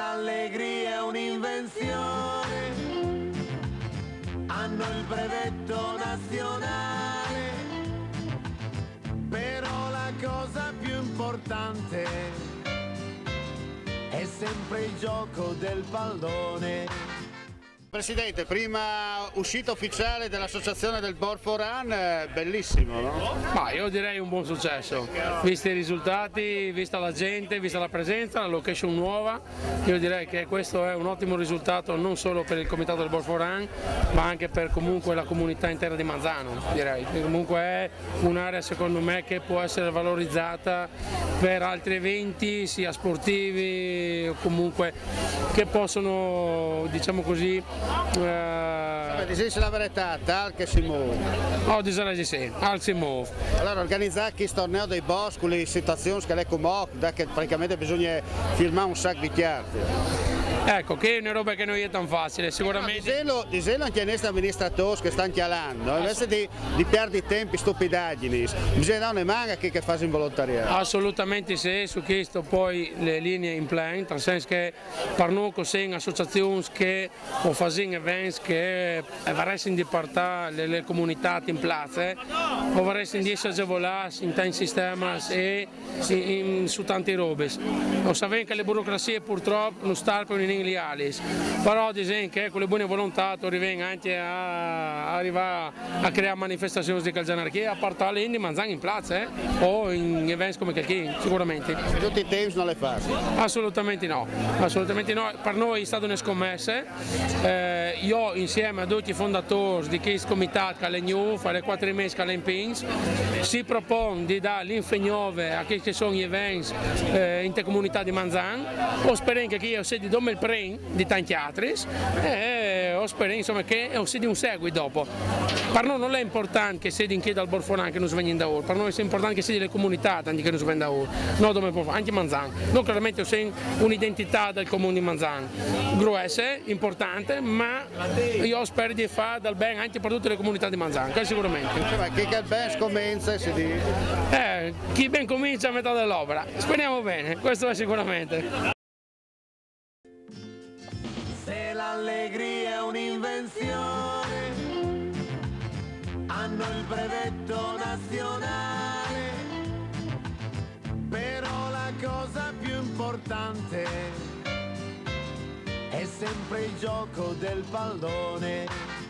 l'allegria è un'invenzione, hanno il brevetto nazionale, però la cosa più importante è sempre il gioco del pallone. Presidente, prima uscita ufficiale dell'associazione del Borforan, eh, bellissimo, no? Ma io direi un buon successo, visti i risultati, vista la gente, vista la presenza, la location nuova, io direi che questo è un ottimo risultato non solo per il comitato del Borforan, ma anche per comunque la comunità interna di Manzano, direi. Comunque è un'area secondo me che può essere valorizzata per altri eventi, sia sportivi o comunque che possono, diciamo così, Uh, dici la verità, tal che si muove. Oh, dice sì, al si muove. Allora organizzare questo torneo dei boss con le situazioni che lei come che praticamente bisogna filmare un sacco di chiarte. Ecco, che è una roba che non è tan facile, sicuramente. No, diselo anche ai nostri amministratori che stanno chialando, invece di, di perdere tempi stupidaggini, bisogna dare una manga che, che fa in volontariato. Assolutamente sì, su questo poi le linee in plan, nel senso che per noi sono associazioni che o fanno eventi che vorrebbero di portare le, le comunità in piazza o vorrebbero di agevolare in tanti sistemi e in, in, su tante robe. Lo sappiamo che le burocrazie purtroppo non stanno in Alice, però disegno che con le buone volontà arriviamo anche a arrivare a creare manifestazioni di calzanarchia, a portare in mangiare in piazza eh? o in eventi come quelli, sicuramente. Tutti i tempi non le fai? Assolutamente no, assolutamente no. Per noi è stata una scommessa, eh, io insieme a tutti i fondatori di questo comitato che è new, fare quattro mesi che è in Pins, si propone di dare l'infegnove a quelli che sono gli eventi eh, intercomunità di Manzan, o speriamo che io sia di dove il pren di tanti altri e ho spero insomma, che sia di un segui dopo. Per noi non è importante che sia in chieda al Borfonà che non si da ora, per noi è importante che sia le comunità tanti che non si da ora, no, dove, anche Manzan. Noi chiaramente siamo un'identità del comune di Manzan, grossa, importante, ma io spero di fare dal bene anche per tutte le comunità di Manzan, sicuramente. Ma chi che ben comincia si dice? Eh, chi ben comincia a metà dell'opera, speriamo bene, questo è sicuramente. L'allegria è un'invenzione, hanno il brevetto nazionale, però la cosa più importante è sempre il gioco del pallone.